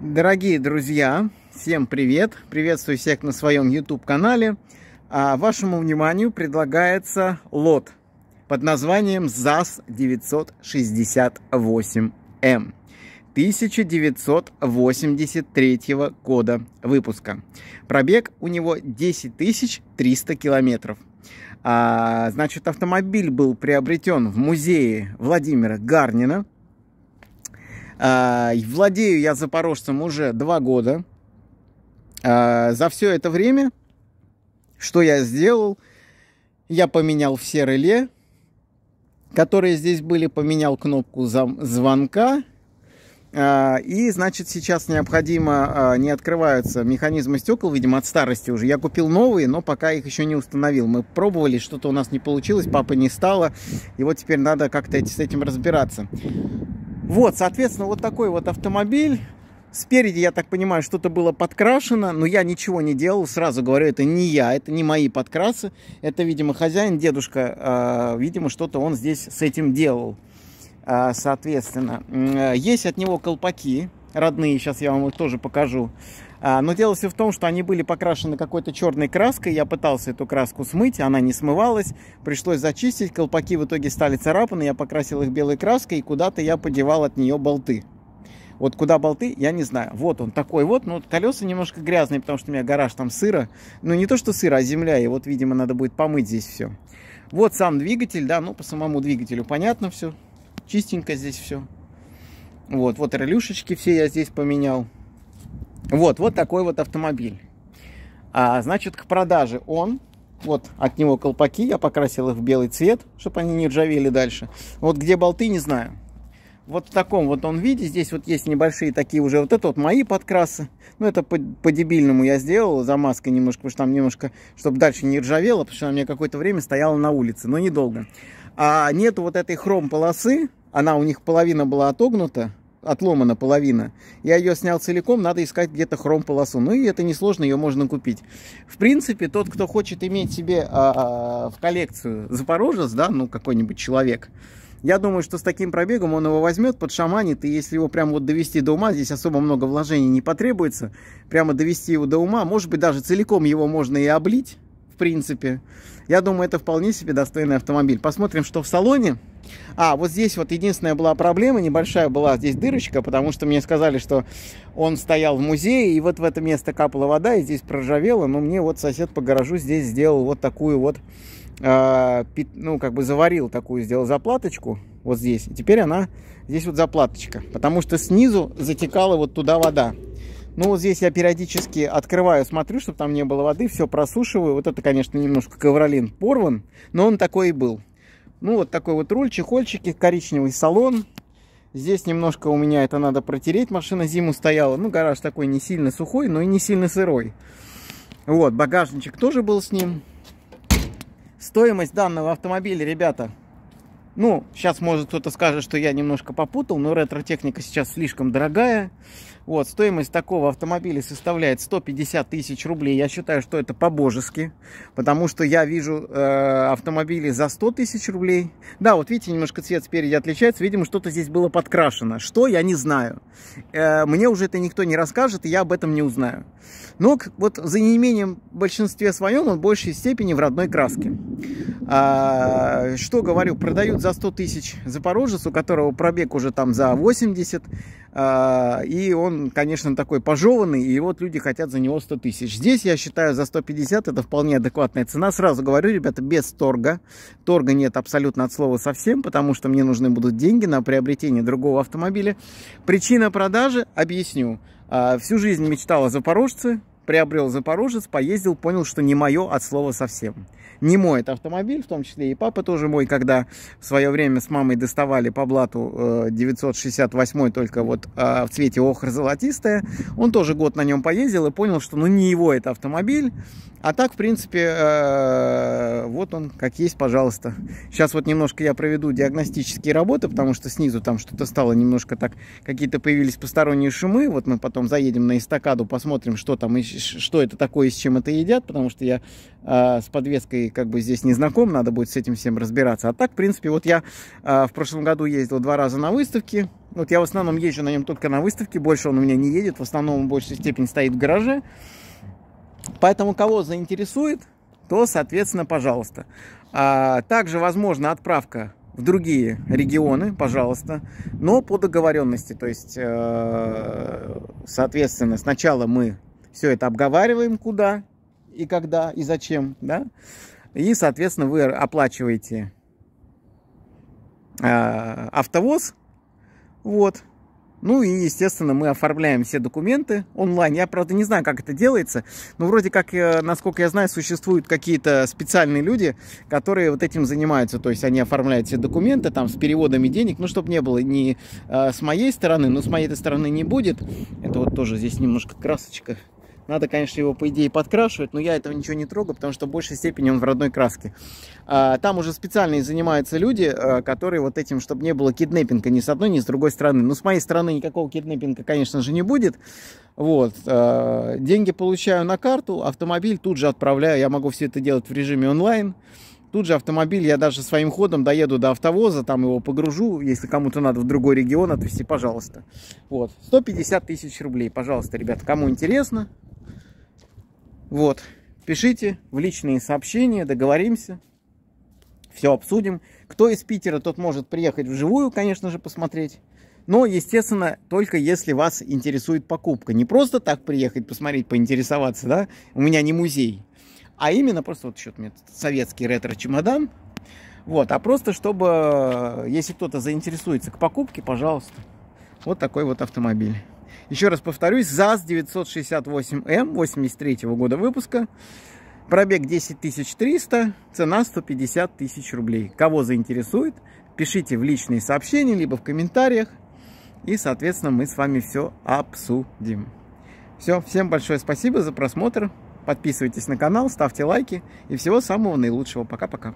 Дорогие друзья, всем привет! Приветствую всех на своем YouTube-канале. А вашему вниманию предлагается лот под названием ЗАЗ 968М 1983 года выпуска. Пробег у него 10 300 километров. А, значит, автомобиль был приобретен в музее Владимира Гарнина – владею я запорожцем уже два года. А, за все это время, что я сделал, я поменял все реле, которые здесь были, поменял кнопку звонка. А, и, значит, сейчас необходимо, не открываются механизмы стекол, видимо, от старости уже. Я купил новые, но пока их еще не установил. Мы пробовали, что-то у нас не получилось, папа не стало. И вот теперь надо как-то с этим разбираться. Вот, соответственно, вот такой вот автомобиль. Спереди, я так понимаю, что-то было подкрашено, но я ничего не делал. Сразу говорю, это не я, это не мои подкрасы. Это, видимо, хозяин, дедушка, э, видимо, что-то он здесь с этим делал. Э, соответственно, э, есть от него колпаки родные, сейчас я вам их тоже покажу. А, но дело все в том, что они были покрашены какой-то черной краской. Я пытался эту краску смыть, она не смывалась. Пришлось зачистить. Колпаки в итоге стали царапаны. Я покрасил их белой краской и куда-то я подевал от нее болты. Вот куда болты, я не знаю. Вот он такой вот. Ну, колеса немножко грязные, потому что у меня гараж там сыро. Ну, не то, что сыро, а земля. И вот, видимо, надо будет помыть здесь все. Вот сам двигатель, да, ну, по самому двигателю понятно все. Чистенько здесь все. Вот, вот релюшечки все я здесь поменял. Вот, вот такой вот автомобиль. А, значит, к продаже он. Вот от него колпаки, я покрасил их в белый цвет, чтобы они не ржавели дальше. Вот где болты, не знаю. Вот в таком вот он виде. Здесь вот есть небольшие такие уже, вот это вот мои подкрасы. Ну, это по-дебильному по я сделал, замазкой немножко, потому что там немножко, чтобы дальше не ржавело, потому что она меня какое-то время стояла на улице, но недолго. А нету вот этой хром-полосы, она у них половина была отогнута, отломана половина. Я ее снял целиком, надо искать где-то хром-полосу. Ну и это несложно, ее можно купить. В принципе, тот, кто хочет иметь себе а, а, в коллекцию Запорожец, да, ну какой-нибудь человек, я думаю, что с таким пробегом он его возьмет, подшаманит, и если его прям вот довести до ума, здесь особо много вложений не потребуется, прямо довести его до ума, может быть, даже целиком его можно и облить, в принципе. Я думаю, это вполне себе достойный автомобиль. Посмотрим, что в салоне. А, вот здесь вот единственная была проблема, небольшая была здесь дырочка, потому что мне сказали, что он стоял в музее, и вот в это место капала вода, и здесь проржавело, но мне вот сосед по гаражу здесь сделал вот такую вот, э, ну, как бы заварил такую, сделал заплаточку вот здесь, и теперь она, здесь вот заплаточка, потому что снизу затекала вот туда вода. Ну, вот здесь я периодически открываю, смотрю, чтобы там не было воды, все просушиваю. Вот это, конечно, немножко ковролин порван, но он такой и был. Ну, вот такой вот руль, чехольчики, коричневый салон. Здесь немножко у меня это надо протереть, машина зиму стояла. Ну, гараж такой не сильно сухой, но и не сильно сырой. Вот, багажничек тоже был с ним. Стоимость данного автомобиля, ребята, ну, сейчас, может, кто-то скажет, что я немножко попутал, но ретро-техника сейчас слишком дорогая. Вот, стоимость такого автомобиля составляет 150 тысяч рублей. Я считаю, что это по-божески, потому что я вижу э, автомобили за 100 тысяч рублей. Да, вот видите, немножко цвет спереди отличается. Видимо, что-то здесь было подкрашено. Что, я не знаю. Э, мне уже это никто не расскажет, и я об этом не узнаю. Но вот за неимением в большинстве своем он в большей степени в родной краске. А, что говорю, продают за 100 тысяч Запорожец, у которого пробег уже там за 80. А, и он, конечно, такой пожеванный, и вот люди хотят за него 100 тысяч. Здесь, я считаю, за 150 это вполне адекватная цена. Сразу говорю, ребята, без торга. Торга нет абсолютно от слова совсем, потому что мне нужны будут деньги на приобретение другого автомобиля. Причина продажи, объясню. А, всю жизнь мечтал о Запорожце, приобрел Запорожец, поездил, понял, что не мое от слова совсем не мой это автомобиль, в том числе и папа тоже мой, когда в свое время с мамой доставали по блату 968 э, только вот э, в цвете охр-золотистая, он тоже год на нем поездил и понял, что ну не его это автомобиль, а так, в принципе, э, вот он, как есть, пожалуйста. Сейчас вот немножко я проведу диагностические работы, потому что снизу там что-то стало немножко так, какие-то появились посторонние шумы. Вот мы потом заедем на эстакаду, посмотрим, что там, что это такое, с чем это едят, потому что я с подвеской как бы здесь не знаком, надо будет с этим всем разбираться. А так, в принципе, вот я в прошлом году ездил два раза на выставке. Вот я в основном езжу на нем только на выставке, больше он у меня не едет, в основном в большей степени стоит в гараже. Поэтому кого заинтересует, то, соответственно, пожалуйста. А, также возможна отправка в другие регионы, пожалуйста, но по договоренности. То есть, э, соответственно, сначала мы все это обговариваем, куда и когда и зачем, да, и, соответственно, вы оплачиваете э, автовоз, вот, ну и, естественно, мы оформляем все документы онлайн. Я, правда, не знаю, как это делается, но вроде как, э, насколько я знаю, существуют какие-то специальные люди, которые вот этим занимаются. То есть они оформляют все документы там с переводами денег, ну, чтобы не было ни э, с моей стороны, но с моей стороны не будет. Это вот тоже здесь немножко красочка надо, конечно, его, по идее, подкрашивать, но я этого ничего не трогаю, потому что в большей степени он в родной краске. А, там уже специально занимаются люди, а, которые вот этим, чтобы не было киднеппинга ни с одной, ни с другой стороны. Ну, с моей стороны никакого киднеппинга, конечно же, не будет. Вот. А, деньги получаю на карту, автомобиль тут же отправляю. Я могу все это делать в режиме онлайн. Тут же автомобиль я даже своим ходом доеду до автовоза, там его погружу, если кому-то надо в другой регион отвезти, пожалуйста. Вот, 150 тысяч рублей, пожалуйста, ребята, кому интересно, вот, пишите в личные сообщения, договоримся, все обсудим. Кто из Питера, тот может приехать вживую, конечно же, посмотреть. Но, естественно, только если вас интересует покупка. Не просто так приехать, посмотреть, поинтересоваться, да, у меня не музей. А именно просто вот еще у советский ретро-чемодан. Вот, а просто чтобы, если кто-то заинтересуется к покупке, пожалуйста. Вот такой вот автомобиль. Еще раз повторюсь, ЗАЗ 968М 83 -го года выпуска. Пробег 10 300, цена 150 тысяч рублей. Кого заинтересует, пишите в личные сообщения, либо в комментариях. И, соответственно, мы с вами все обсудим. Все, всем большое спасибо за просмотр. Подписывайтесь на канал, ставьте лайки. И всего самого наилучшего. Пока-пока.